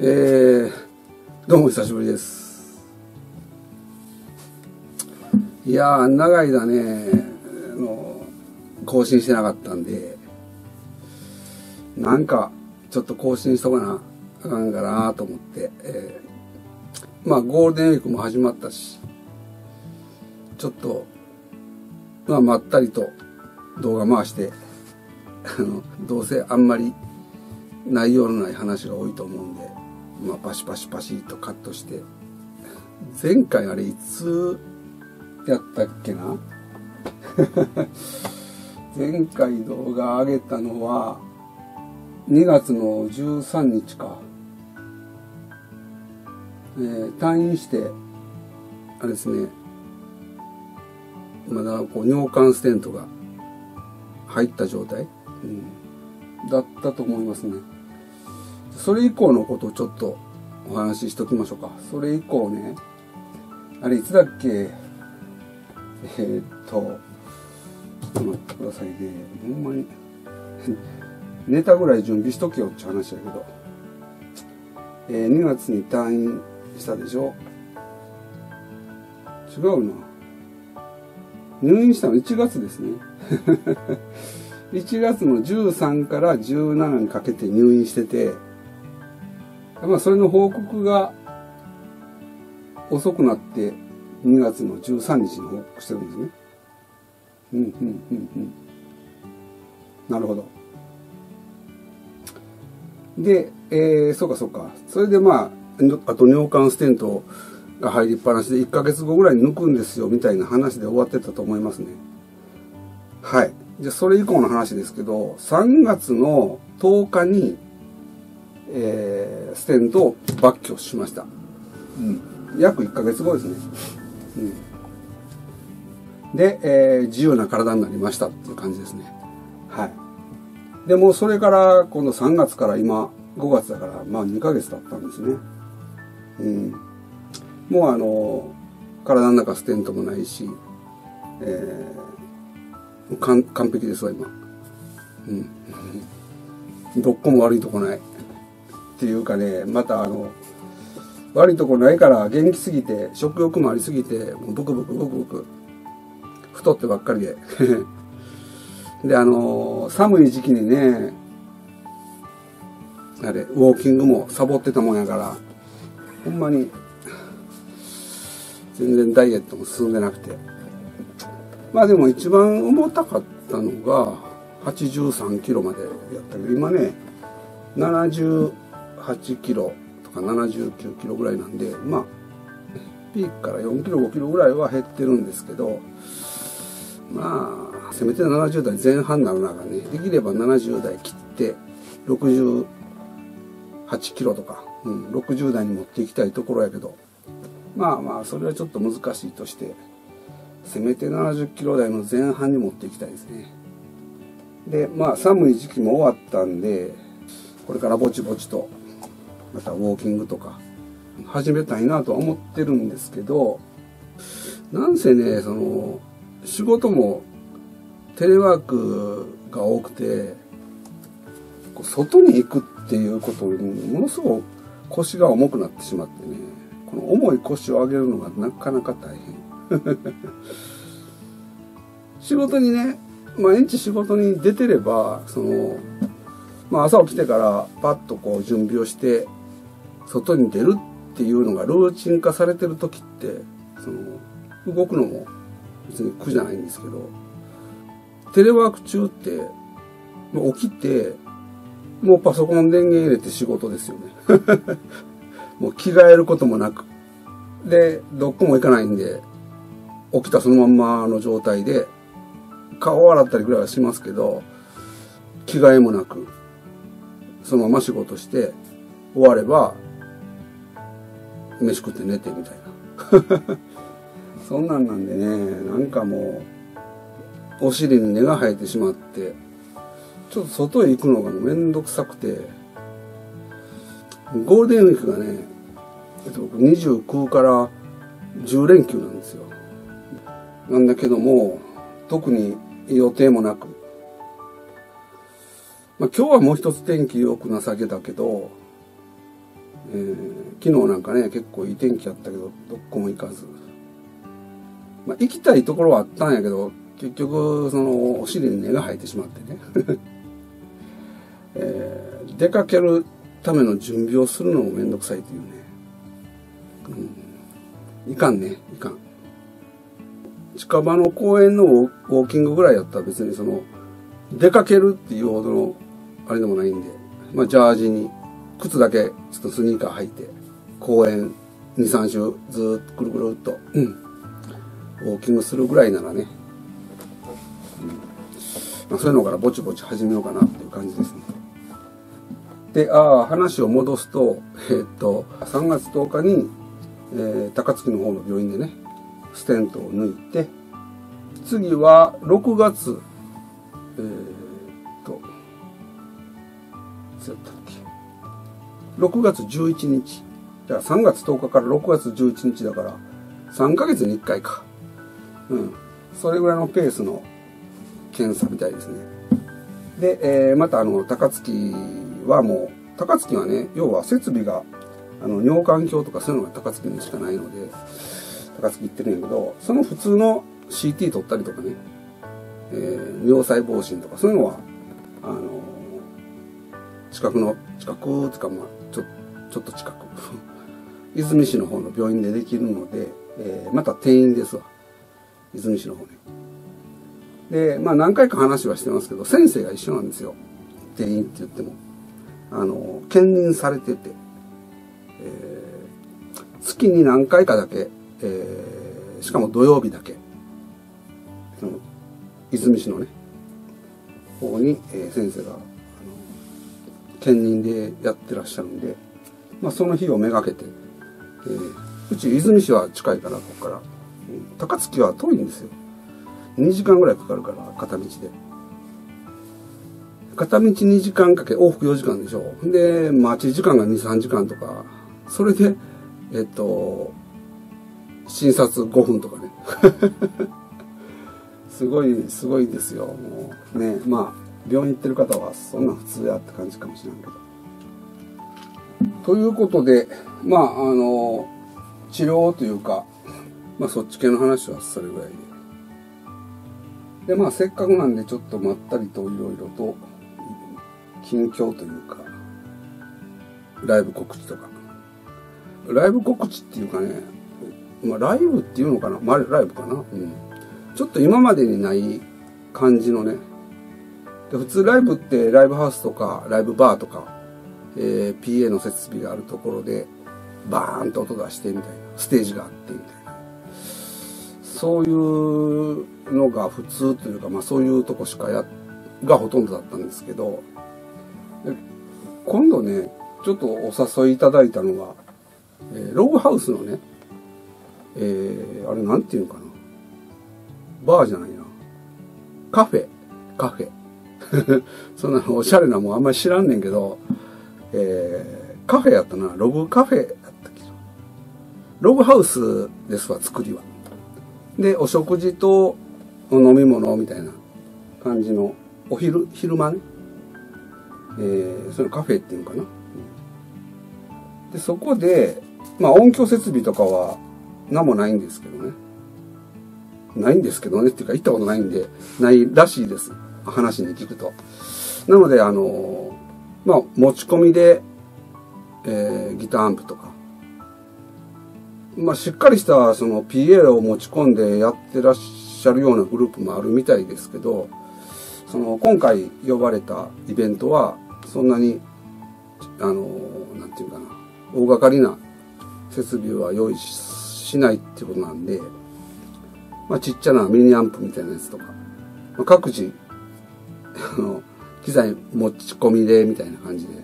えー、どうも久しぶりです。いやー長いだねの更新してなかったんでなんかちょっと更新しとかなあかんかなと思って、えー、まあゴールデンウィークも始まったしちょっとまあまったりと動画回してあのどうせあんまり内容のない話が多いと思うんでまあ、パシパシパシとカットして。前回あれいつやったっけな？前回動画上げたのは2月の13日か、えー、退院してあれですね。まだこう尿管ステントが入った状態、うん、だったと思いますね。それ以降のことをちょっとお話ししときましょうか。それ以降ね、あれいつだっけ？えー、っと、ちょっと待ってくださいね。ほんまに ネタぐらい準備しとけよって話やけど。えー、2月に退院したでしょ？違うな。入院したの1月ですね。1月の13から17にかけて入院してて、まあ、それの報告が遅くなって2月の13日に報告してるんですね。うん、うん、うん、うん。なるほど。で、えー、そうかそうか。それでまあ、あと尿管ステントが入りっぱなしで1ヶ月後ぐらいに抜くんですよ、みたいな話で終わってたと思いますね。はい。じゃあ、それ以降の話ですけど、3月の10日に、えー、ステントを抜去しました。うん、約1ヶ月後ですね。うん、で、えー、自由な体になりましたっていう感じですね。はい。でもそれから今度3月から今5月だからまあ2ヶ月経ったんですね。うん。もうあの、体の中ステントもないし、えー、完璧ですわ今。うん。どっこも悪いとこない。っていうかねまたあの悪いとこないから元気すぎて食欲もありすぎてもうブクブクブクブク太ってばっかりで。であの寒い時期にねあれウォーキングもサボってたもんやからほんまに全然ダイエットも進んでなくて。まあでも一番重たかったのが83キロまでやったけど今ね70 8キロとか79キロぐらいなんでまあピークから4キロ5キロぐらいは減ってるんですけどまあせめて70代前半ならながねできれば70代切って68キロとか、うん、60代に持っていきたいところやけどまあまあそれはちょっと難しいとしてせめて70キロ台の前半に持っていきたいですね。でまあ寒い時期も終わったんでこれからぼちぼちとまたウォーキングとか始めたいなとは思ってるんですけどなんせねその仕事もテレワークが多くて外に行くっていうことにものすごく腰が重くなってしまってねこの重い腰を上げるのがなかなか大変。仕事にね毎日仕事に出てればその、まあ、朝起きてからパッとこう準備をして外に出るっていうのがルーチン化されてる時ってその動くのも別に苦じゃないんですけどテレワーク中ってもう起きてもうパソコン電源入れて仕事ですよね。もう着替えることもなく。でどこも行かないんで起きたそのまんまの状態で顔を洗ったりぐらいはしますけど着替えもなくそのまま仕事して終われば飯食って寝てみたいな。そんなんなんでねなんかもうお尻に根が生えてしまってちょっと外へ行くのがめんどくさくてゴールデンウィークがね、えっと、29から10連休なんですよ。なんだけども特に予定もなく。まあ今日はもう一つ天気良くなさげだけどえー、昨日なんかね結構いい天気あったけどどこも行かず、まあ、行きたいところはあったんやけど結局そのお尻に根が生えてしまってね、えー、出かけるための準備をするのもめんどくさいというね、うん、いかんねいかん。近場の公園のウォーキングぐらいやったら別にその出かけるっていうほどのあれでもないんで。まあジャージに靴だけちょっとスニーカー履いて公園23周ずっとくるくるっと、うん、ウォーキングするぐらいならね、うん。まあ、そういうのからぼちぼち始めようかなっていう感じですね。でああ話を戻すとえー、っと3月10日に、えー、高槻の方の病院でねステントを抜いて次は6月えー、っといつやった6月11日。じゃあ3月10日から6月11日だから3ヶ月に1回か。うん。それぐらいのペースの検査みたいですね。で、えー、またあの高槻はもう高槻はね要は設備があの尿管鏡とかそういうのが高槻にしかないので高槻行ってるんやけどその普通の CT 取ったりとかね、えー、尿細胞診とかそういうのはあの近くの近くっていうかまあちょっと近く。泉市の方の病院でできるので、えー、また転院ですわ。泉市の方ねでまあ何回か話はしてますけど先生が一緒なんですよ。転院って言っても。あの兼任されてて、えー、月に何回かだけ、えー、しかも土曜日だけ。その泉市のね方に、えー、先生が兼任でやってらっしゃるんで、まあ、その日をめがけて、えー、うち泉市は近いからここから、うん、高槻は遠いんですよ2時間ぐらいかかるから片道で。片道2時間かけ、往復4時間でしょ。で、待ち時間が2、3時間とか、それで、えっと、診察5分とかね。すごい、すごいですよ。もうね、まあ、病院行ってる方はそんな普通やって感じかもしれんけど。ということで、まあ、あの、治療というか、まあ、そっち系の話はそれぐらいで。で、まあ、せっかくなんでちょっとまったりといろいろと近況というか、ライブ告知とか。ライブ告知っていうかね、まあライブっていうのかなまあライブかなうん。ちょっと今までにない感じのね。で普通ライブってライブハウスとかライブバーとか、えー、PA の設備があるところでバーンと音出してみたいな。ステージがあってみたいな。そういうのが普通というか、まあそういうとこしかや、がほとんどだったんですけど、今度ね、ちょっとお誘いいただいたのが、えー、ログハウスのね、えー、あれなんていうのかな。バーじゃないな。カフェ。カフェ。そんなおしゃれなもんあんまり知らんねんけど、えー、カフェやったな。ログカフェやったっけログハウスですわ、作りは。で、お食事と飲み物みたいな感じの、お昼、昼間ね。えー、それカフェっていうのかな。で、そこで、まあ音響設備とかは何もないんですけどね。ないんですけどねっていうか行ったことないんで、ないらしいです。話に聞くと。なので、あの、まあ持ち込みで、えー、ギターアンプとか、まあしっかりしたその PA を持ち込んでやってらっしゃるようなグループもあるみたいですけど、その今回呼ばれたイベントはそんなにあのなんていうかな大掛かりな設備は用意しないっていうことなんで、まあ、ちっちゃなミニアンプみたいなやつとか、まあ、各自 あの機材持ち込みでみたいな感じで、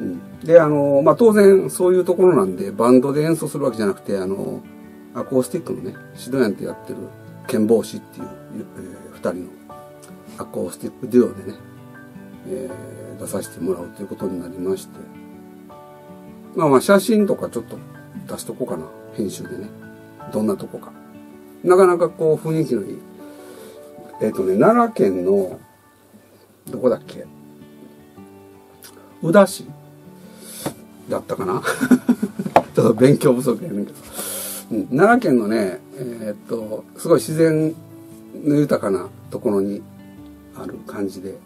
うん、であの、まあ、当然そういうところなんでバンドで演奏するわけじゃなくてあのアコースティックのねシドヤンってやってる剣帽子っていう、えー、2人のアコースティックデュオでねえー、出させてもらうということになりまして、まあまあ写真とかちょっと出しとこうかな。編集でね。どんなとこか。なかなかこう雰囲気のいい。えっ、ー、とね、奈良県の、どこだっけ？宇田市。だったかな？ちょっと勉強不足やねんけど、うん、奈良県のねえー、っとすごい自然の豊かなところにある感じで。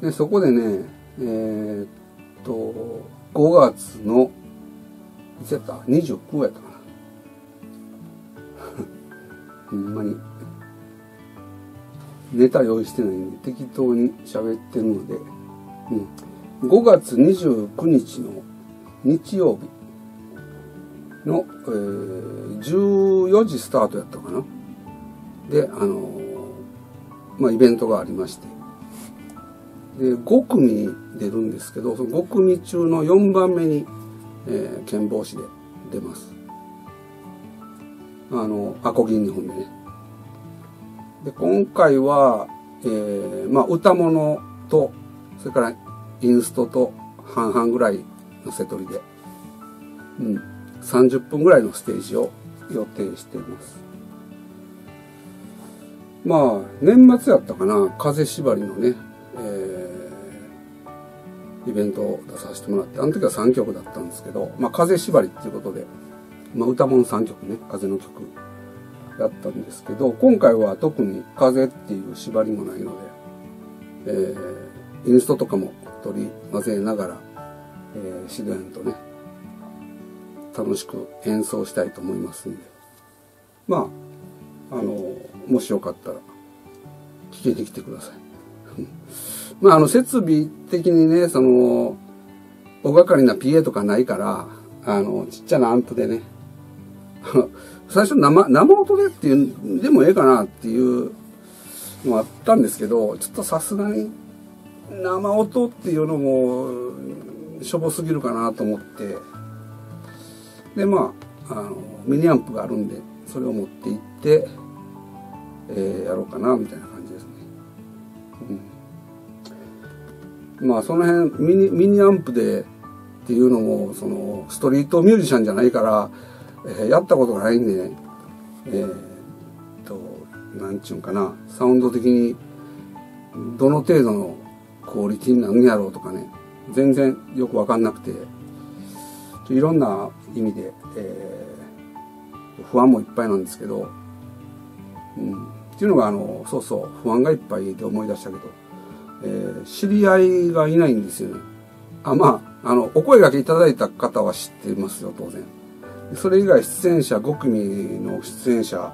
でそこでねえー、っと5月のいつやった ?29 やったかな。ほんまに。ネタ用意してないんで適当に喋ってるので、うん、5月29日の日曜日の、えー、14時スタートやったかな。であのー、まあイベントがありまして。で5組出るんですけどその5組中の4番目に、えー、剣帽子で出ます。あのアコギ2本でね。で今回は、えー、まあ歌物とそれからインストと半々ぐらいのせ取りで、うん、30分ぐらいのステージを予定しています。まあ年末やったかな風縛りのね、えー、イベントを出させてもらってあの時は3曲だったんですけど、まあ、風縛りっていうことで、まあ、歌物3曲ね風の曲。やったんですけど今回は特に風っていう縛りもないので、えー、インストとかも取り混ぜながら、えー、自然とね楽しく演奏したいと思いますんで。まああのもしよかったら聞きに来てください。まああの設備的にねその大掛かりな PA とかないからあのちっちゃなアンプでね 最初生生音でっていうでもええかなっていうのあったんですけどちょっとさすがに生音っていうのもしょぼすぎるかなと思ってでまああのミニアンプがあるんでそれを持って行って、えー、やろうかなみたいな感じですね。うん、まあその辺ミニミニアンプでっていうのもそのストリートミュージシャンじゃないからえー、やったことがないんでね、えー、っと、なんちゅうんかな、サウンド的にどの程度のクオリティになるんやろうとかね、全然よくわかんなくて、いろんな意味で、えー、不安もいっぱいなんですけど、うん、っていうのがあの、そうそう、不安がいっぱいで思い出したけど、えー、知り合いがいないんですよね。あ、まあ、あの、お声がけいただいた方は知ってますよ、当然。それ以外出演者5組の出演者、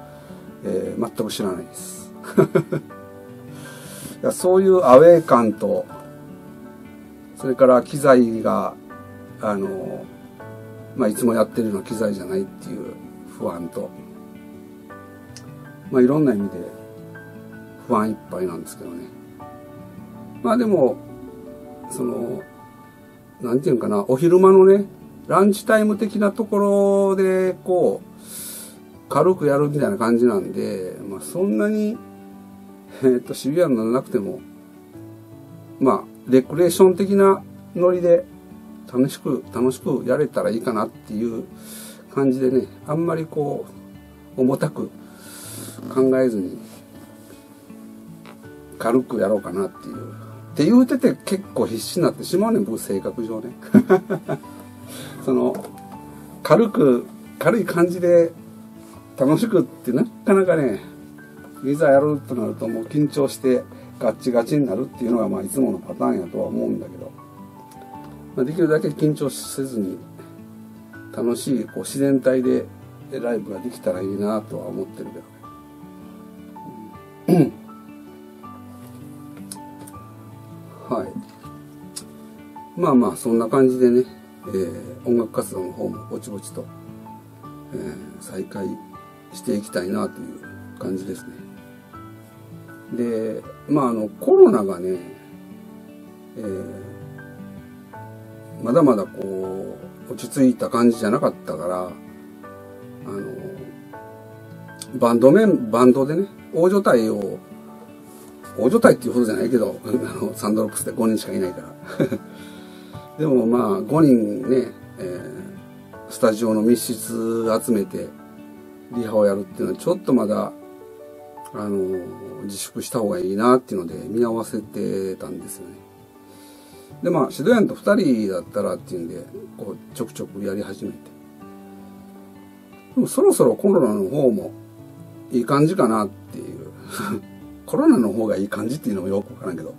えー、全く知らないです。いやそういうアウェー感とそれから機材があの、まあ、いつもやってるような機材じゃないっていう不安と、まあ、いろんな意味で不安いっぱいなんですけどね。まあでもそのなんていうかなお昼間のねランチタイム的なところで、こう、軽くやるみたいな感じなんで、まあそんなに、えー、っと、シビアにならなくても、まあ、レクレーション的なノリで楽しく、楽しくやれたらいいかなっていう感じでね、あんまりこう、重たく考えずに、軽くやろうかなっていう。って言うてて結構必死になってしまうねん、僕性格上ね。その軽く軽い感じで楽しくってなかなかねいざやるとなるともう緊張してガッチガチになるっていうのがまあいつものパターンやとは思うんだけど、まあ、できるだけ緊張せずに楽しいこう自然体でライブができたらいいなとは思ってるけどね。はい。まあまあそんな感じでねえー、音楽活動の方もぼちぼちと、えー、再開していきたいなという感じですね。で、まああのコロナがね、えー、まだまだこう落ち着いた感じじゃなかったから、あの、バンドメン、バンドでね、大所帯を、大所帯っていうほどじゃないけど、あの、サンドロックスで5人しかいないからでもまあ5人ね、えー、スタジオの密室集めてリハをやるっていうのはちょっとまだあの自粛した方がいいなっていうので見合わせてたんですよね。でまあ指導員と2人だったらっていうんでこうちょくちょくやり始めて。でもそろそろコロナの方もいい感じかなっていう。コロナの方がいい感じっていうのもよくわからんけど。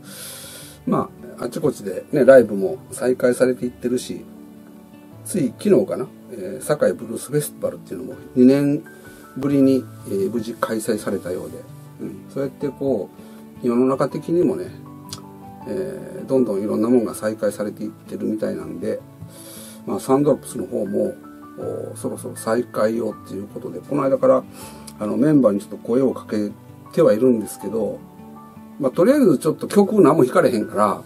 まあちこちでねライブも再開されていってるしつい昨日かな、えー、堺ブルースフェスティバルっていうのも2年ぶりに、えー、無事開催されたようで、うん、そうやってこう世の中的にもね、えー、どんどんいろんなものが再開されていってるみたいなんで、まあ、サンドロップスの方もそろそろ再開をっていうことでこの間からあのメンバーにちょっと声をかけてはいるんですけど、まあ、とりあえずちょっと曲何も弾かれへんから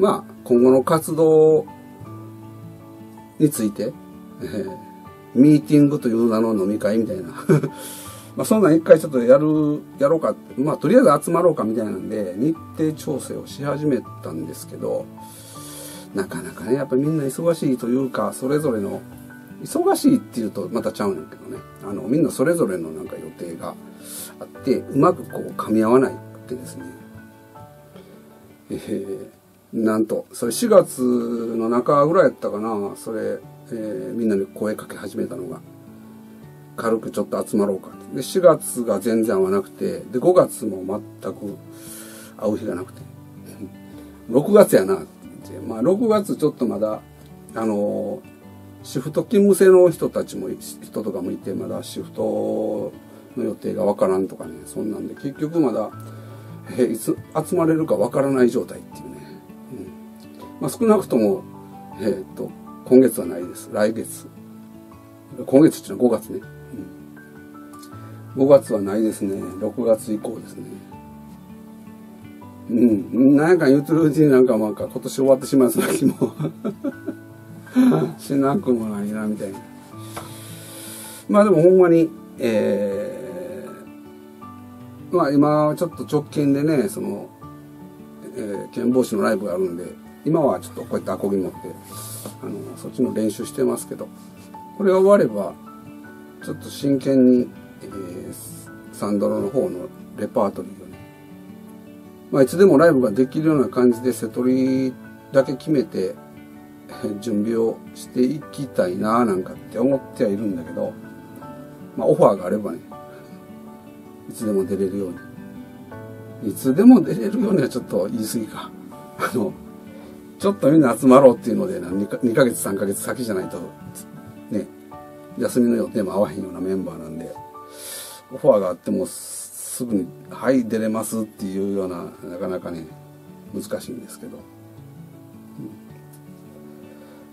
まあ今後の活動について、えー、ミーティングという名の飲み会みたいな。まあそんなん一回ちょっとやるやろうかまあとりあえず集まろうかみたいなんで日程調整をし始めたんですけどなかなかねやっぱみんな忙しいというかそれぞれの忙しいっていうとまたちゃうんやけどね。あのみんなそれぞれのなんか予定があってうまくこう噛み合わないってですね。えー、なんとそれ4月の中ぐらいやったかなそれ、えー、みんなに声かけ始めたのが。軽くちょっと集まろうかで4月が全然合わなくてで5月も全く会う日がなくて。6月やなってまあ6月ちょっとまだあのシフト勤務制の人たちも人とかもいてまだシフトの予定がわからんとかねそんなんで結局まだ、えいつ集まれるかわからない状態っていう、まあ、少なくとも、えー、っと今月はないです。来月。今月っていうのは5月ね、うん、5月はないですね。6月以降ですね。うん。何か言うてるうちになんかまあ今年終わってしまいそうな気も。しなくもないなみたいな。まあでもほんまにえー、まあ今ちょっと直近でねその、えー、剣帽子のライブがあるんで今はちょっとこうやってアコギ持ってあのそっちの練習してますけどこれが終わればちょっと真剣に、えー、サンドロの方のレパートリーをねまあいつでもライブができるような感じで瀬戸りだけ決めて 準備をしていきたいななんかって思ってはいるんだけど、まあ、オファーがあればねいつでも出れるように。いつでも出れるようにはちょっと言い過ぎか。あのちょっとみんな集まろうっていうので 2, か2ヶ月3ヶ月先じゃないとね休みの予定も合わへんようなメンバーなんでオファーがあってもすぐに「はい出れます」っていうようななかなかね難しいんですけど。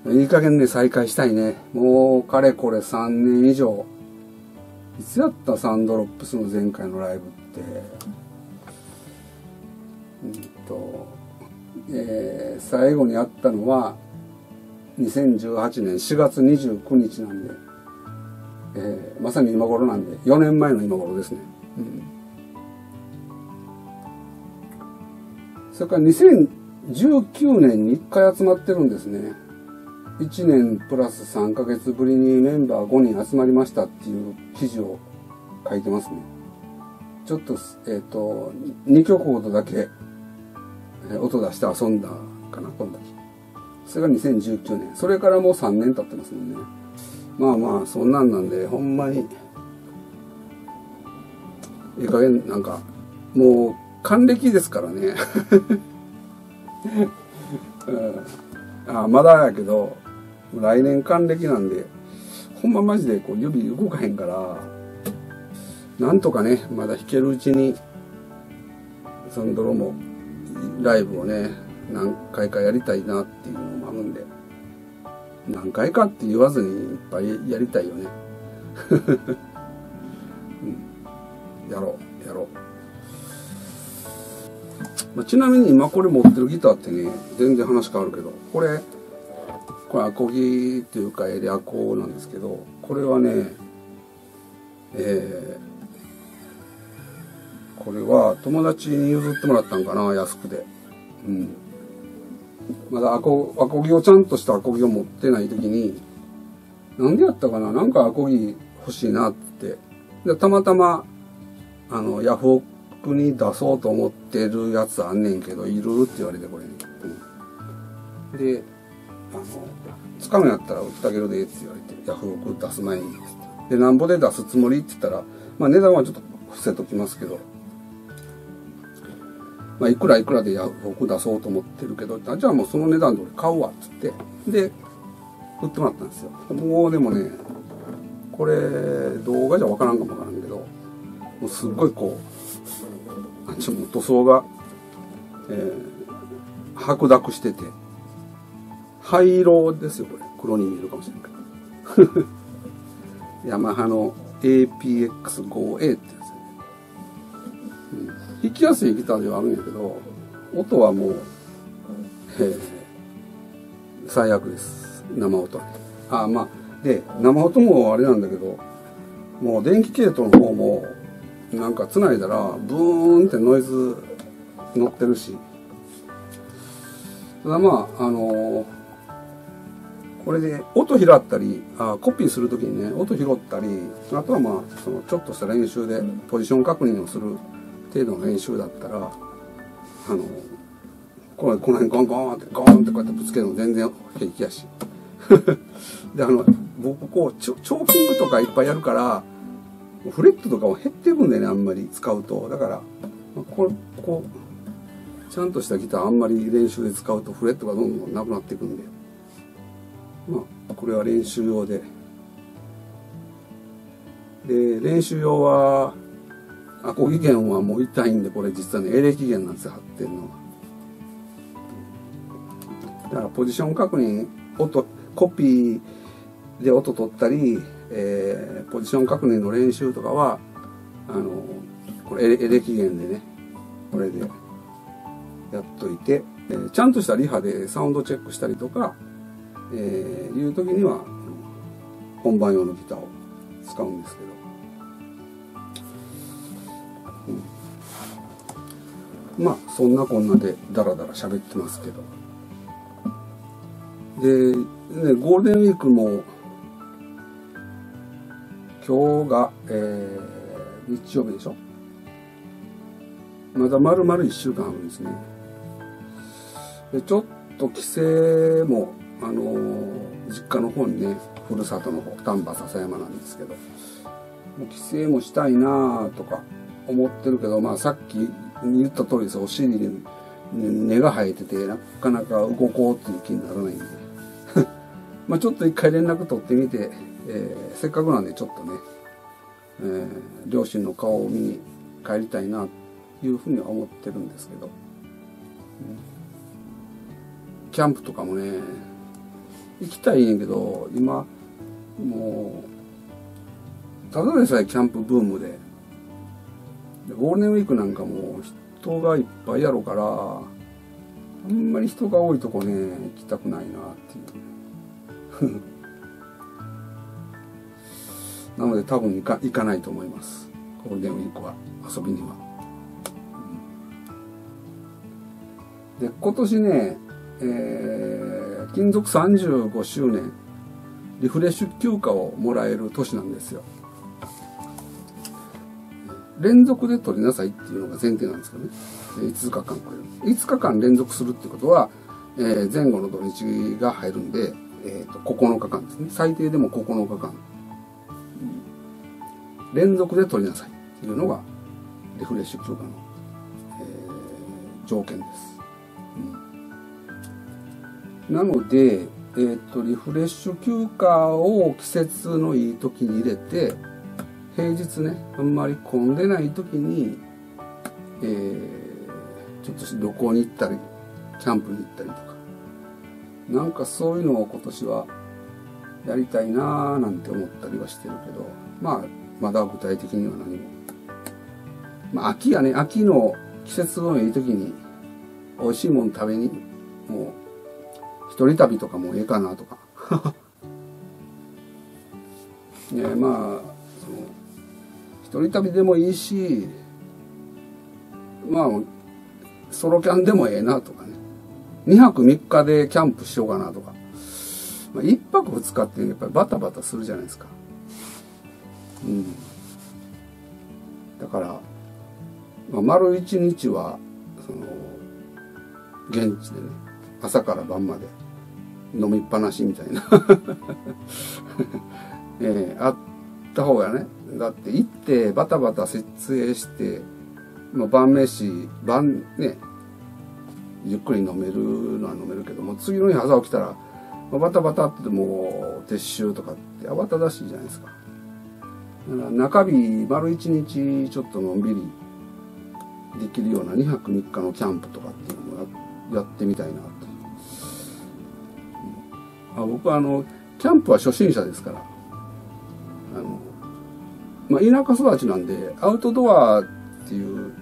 いい加減ね、再開したいね。もう、かれこれ3年以上。いつやったサンドロップスの前回のライブって。うんと、えー、最後にやったのは、2018年4月29日なんで、えー、まさに今頃なんで、4年前の今頃ですね。うん、それから2019年に1回集まってるんですね。1年プラス3ヶ月ぶりにメンバー5人集まりましたっていう記事を書いてますね。ちょっと、えっ、ー、と、2曲ほどだけ、音出して遊んだかな、この時。それが2019年。それからもう3年経ってますもんね。まあまあ、そんなんなんで、ほんまに、いい加減、なんか、もう、還暦ですからね。うん、あまだやけど、来年還暦なんで、ほんまマジでこう指動かへんから、なんとかね、まだ弾けるうちに、サンドロもライブをね、何回かやりたいなっていうのもあるんで、何回かって言わずにいっぱいやりたいよね。うん、やろう、やろう。ま、ちなみに今これ持ってるギターってね、全然話変わるけど、これ、これアコギっていうかエリアコなんですけどこれはねえー、これは友達に譲ってもらったんかな安くで。うん。まだアコアコギをちゃんとしたアコギを持ってない時になんでやったかななんかアコギ欲しいなって。でたまたまあのヤフオクに出そうと思ってるやつあんねんけどいるって言われてこれ、ね、であの「つかむやったら売ってあげるで」って言われてヤフオク出す前に。でなんぼで出すつもりって言ったらまあ値段はちょっと伏せときますけどまあ、いくらいくらでヤフオク出そうと思ってるけど、じゃあもうその値段で俺買うわっつって、で、売ってもらったんですよ。もうでもね、これ動画じゃわからんかもわからんけど、もうすっごいこう、ちょっと塗装が、えー、白濁してて、灰色ですよ、これ。黒に見えるかもしれんけど。ヤマハの APX5A って、弾きやすいギターではあるんやけど、音はもう、えー、最悪です。生音。あ、まあ、で、生音もあれなんだけど、もう電気系統の方も、なんか繋いだら、ブーンってノイズ乗ってるし、ただまあ、あのー、これで音拾ったりあコピーする時にね音拾ったりあとはまあそのちょっとした練習でポジション確認をする程度の練習だったらあのこの辺ゴンゴンってゴンってこうやってぶつけるの全然平気やし。であの僕こうチョチョーキングとかいっぱいやるからフレットとかも減っていくんだよねあんまり使うと。だからこれこうちゃんとしたギターあんまり練習で使うとフレットがどんどんなくなっていくんで。まあこれは練習用で。で練習用はアコギ弦はもう痛いんでこれ実はねエレキ弦なんですよ貼ってるのは。だからポジション確認音コピーで音取ったり、えー、ポジション確認の練習とかはあのこれエレキ弦でねこれでやっといて、えー、ちゃんとしたリハでサウンドチェックしたりとか、えー、いう時には本番用のギターを使うんですけど。まあそんなこんなでダラダラ喋ってますけど。で、ね、ゴールデンウィークも今日が、えー、日曜日でしょ？まだ丸々1週間あるんですね。でちょっと帰省もあのー、実家の方にねふるさとの方丹波篠山なんですけど。もう帰省もしたいなとか思ってるけどまあさっき言った通りですお尻に根が生えててなかなか動こうっていう気にならないんで。まあちょっと一回連絡取ってみて、えー、せっかくなんでちょっとね、えー、両親の顔を見に帰りたいなというふうには思ってるんですけど、キャンプとかもね行きたいんやけど今もうただでさえキャンプブームでゴールデンウィークなんかも人がいっぱいやろからあんまり人が多いとこね行きたくないなっていう。なので多分行か行かないと思います。ゴールデンウィークは遊びには、で今年ね、えー、勤続35周年リフレッシュ休暇をもらえる年なんですよ。連続で取りなさいっていうのが前提なんですけどね。5日間これ。5日間連続するってことは、えー、前後の土日が入るんで、えーと、9日間ですね。最低でも9日間。連続で取りなさいっていうのが、リフレッシュ休暇の、えー、条件です。うん、なので、えっ、ー、と、リフレッシュ休暇を季節のいい時に入れて、平日ねあんまり混んでない時に、えー、ちょっと旅行に行ったりキャンプに行ったりとか。なんかそういうのを今年はやりたいなーなんて思ったりはしてるけどまあまだ具体的には何も。まあ秋やね秋の季節のいい時に美味しいもの食べにもう一人旅とかもええかなとか。ねまあ一人旅でもいいしまあソロキャンでもええなとかね。2泊3日でキャンプしようかなとか、まあ、1泊2日ってやっぱりバタバタするじゃないですか。うん。だから、まあ、丸1日はその現地でね朝から晩まで飲みっぱなしみたいな。えー、あった方がねだって行ってバタバタ設営してま、晩飯晩ねゆっくり飲めるのは飲めるけども次の日朝起きたら、ま、バタバタってもう撤収とかって慌ただしいじゃないですか。だから中日丸一日ちょっとのんびりできるような2泊3日のキャンプとかっていうのをやってみたいなと、うん、あ僕はあのキャンプは初心者ですから、まあ、田舎育ちなんでアウトドアっていう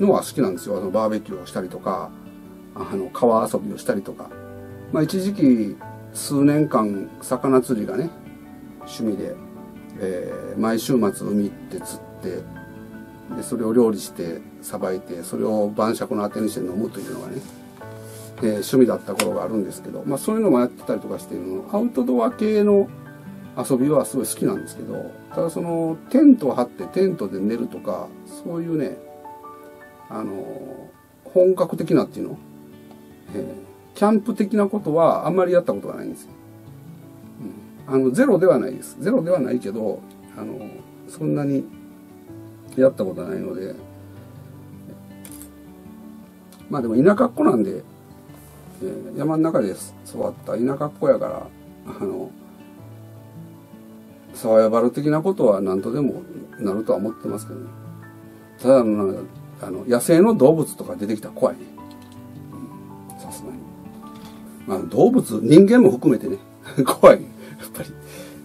のは好きなんですよ。あのバーベキューをしたりとかあの川遊びをしたりとか、まあ、一時期数年間魚釣りがね趣味で、えー、毎週末海行って釣ってでそれを料理してさばいてそれを晩酌のあてにして飲むというのがね、えー、趣味だった頃があるんですけど、まあ、そういうのもやってたりとかしてアウトドア系の遊びはすごい好きなんですけどただそのテントを張ってテントで寝るとかそういうねあの本格的なっていうの、えー、キャンプ的なことはあんまりやったことがないんですよ、うん、あのゼロではないです。ゼロではないけどあのそんなにやったことはないのでまあでも田舎っ子なんで、えー、山の中で育った田舎っ子やからあのサバイバル的なことは何とでもなるとは思ってますけどね。ただのあの野生の動物とか出てきたら怖いね。さすがに。まあ動物人間も含めてね。怖い、ねやっぱり。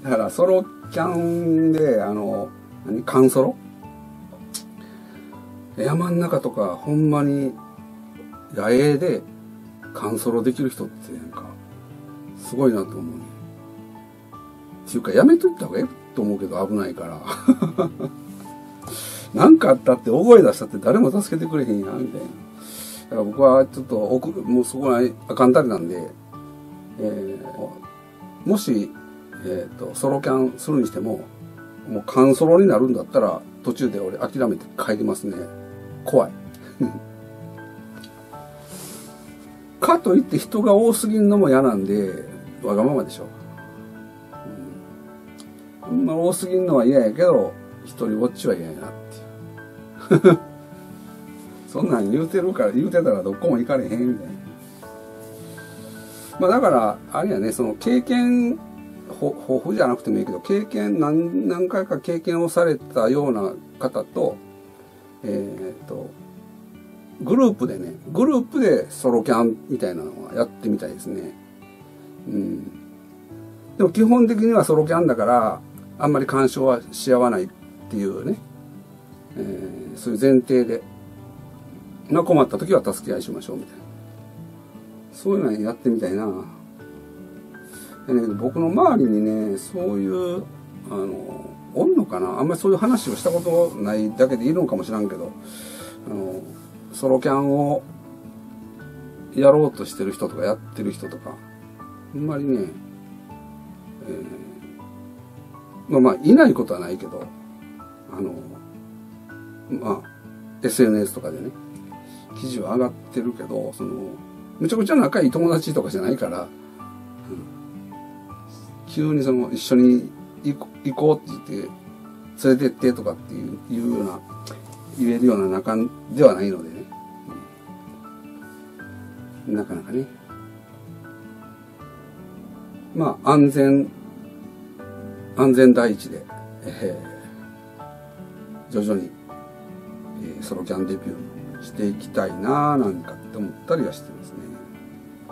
だからソロキャンであの何カンソロ？山の中とかほんまに野営でカンソロできる人ってなんかすごいなと思うね。っていうかやめといた方がええと思うけど危ないから。何かあったって大声出したって誰も助けてくれへんやみたいな。だから僕はちょっと奥もうそこはあかんたりなんで、えー、もし、えーと、ソロキャンするにしてももうカンソロになるんだったら途中で俺諦めて帰りますね。怖い。かといって人が多すぎるのも嫌なんでわがままでしょ、うん、あ多すぎるのは嫌やけど一人ぼっちは嫌やなっていう。そんなん言うてるから言うてたらどこも行かれへんみたいな。まあだからあれやねその経験豊富じゃなくてもいいけど経験何何回か経験をされたような方とえっ、とグループでねグループでソロキャンみたいなのはやってみたいですね。うん。でも基本的にはソロキャンだからあんまり干渉はし合わないっていうね、えー、そういう前提で、まあ、困った時は助け合いしましょうみたいな。そういうのやってみたいな。で、ね、僕の周りにねそういうあのおんのかな？あんまりそういう話をしたことないだけでいるのかもしらんけどあのソロキャンをやろうとしてる人とかやってる人とかあんまりね、えーまあ、いないことはないけど、あの、まあ、SNS とかでね、記事は上がってるけど、その、むちゃくちゃ仲いい友達とかじゃないから、うん、急にその、一緒に行こうって言って、連れてってとかっていういうような、言えるような仲ではないのでね、うん、なかなかね、まあ、安全安全第一で、えー、徐々に、えー、ソロキャンデビューしていきたいななんかって思ったりはしてますね。う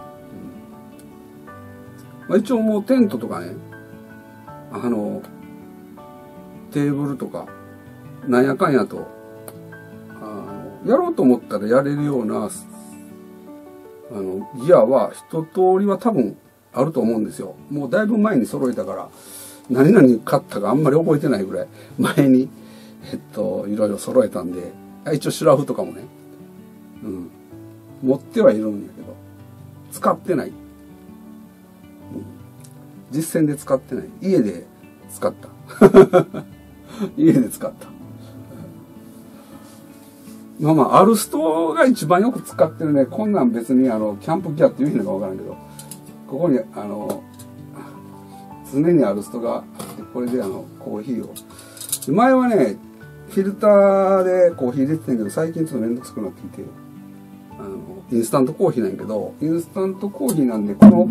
んまあ、一応もうテントとかね、あの、テーブルとか、なんやかんやと、あのやろうと思ったらやれるような、あの、ギアは一通りは多分あると思うんですよ。もうだいぶ前に揃えたから、何々買ったかあんまり覚えてないぐらい前に、えっと、いろいろ揃えたんで、一応シュラフとかもね、うん、持ってはいるんやけど、使ってない。うん、実践で使ってない。家で使った。家で使った。まあまあ、アルストが一番よく使ってるね。こんなん別にあの、キャンプギアって言うのかわからんけど、ここにあの常にあるストがあってこれであのコーヒーを。前はねフィルターでコーヒー入れてたんけど最近ちょっと面倒くさくなってきてあのインスタントコーヒーなんやけどインスタントコーヒーなんでこの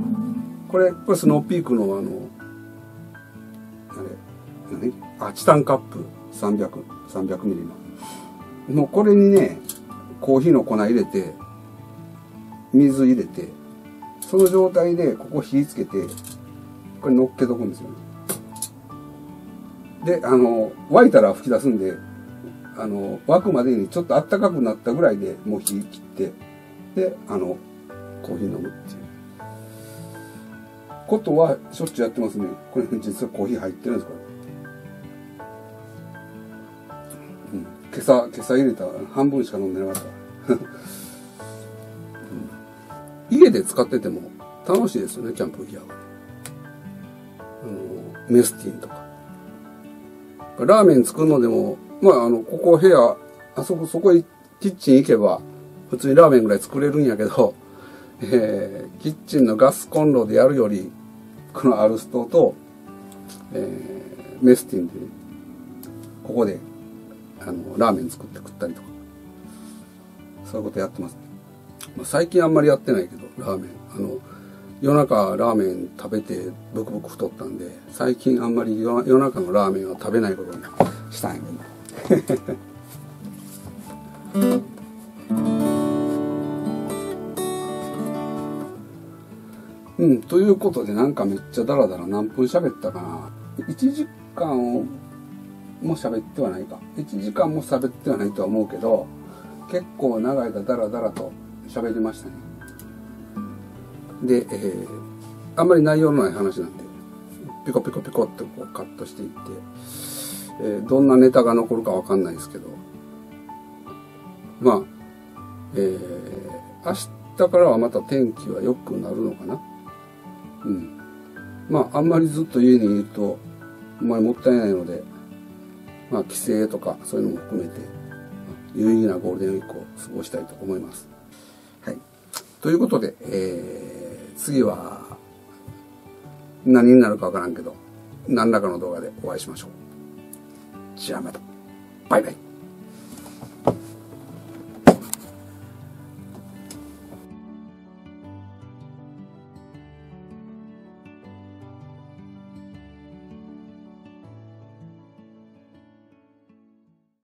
これこれスノーピークのあのあれ何？あチタンカップ。300300ミリの。もうこれにねコーヒーの粉入れて水入れてその状態でここ火つけてこれ乗っけとくんですよ。ねであの沸いたら吹き出すんであの沸くまでにちょっと暖かくなったぐらいでもう火切ってであのコーヒー飲むっていう。ことはしょっちゅうやってますね。これ実はコーヒー入ってるんですこれ、うん、今朝今朝入れた半分しか飲んでなかった、うん。家で使ってても楽しいですよねキャンプギアは。メスティンとか。ラーメン作るのでもまああのここ部屋あそこそこキッチン行けば普通にラーメンぐらい作れるんやけど、えー、キッチンのガスコンロでやるよりこのアルストと、えー、メスティンでここであのラーメン作って食ったりとか。そういうことやってます、まあ、最近あんまりやってないけどラーメン。あの夜中ラーメン食べてブクブク太ったんで最近あんまり夜中のラーメンは食べないことにしたんやけど。うんということでなんかめっちゃダラダラ何分喋ったかな。1時間も喋ってはないか。1時間も喋ってはないとは思うけど結構長い間ダラダラと喋りましたね。で、えー、あんまり内容のない話なんでピコピコピコってこうカットしていって、えー、どんなネタが残るかわかんないですけどまあ、えー、明日からはまた天気は良くなるのかな？うん。まああんまりずっと家にいるとあんまりもったいないのでまあ帰省とかそういうのも含めて有意義なゴールデンウィークを過ごしたいと思います。はい。ということで、えー、次は何になるかわからんけど何らかの動画でお会いしましょう。じゃあまた。バイバイ。